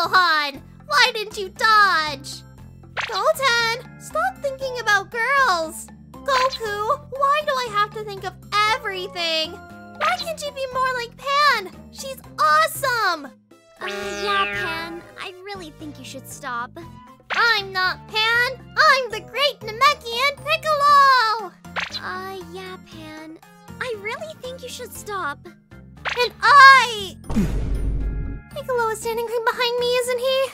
Gohan! Why didn't you dodge? Goten, stop thinking about girls. Goku, why do I have to think of everything? Why can't you be more like Pan? She's awesome! Uh, yeah, Pan. I really think you should stop. I'm not Pan. I'm the great Namekian Piccolo! Uh, yeah, Pan. I really think you should stop. And I... Is standing right behind me, isn't he?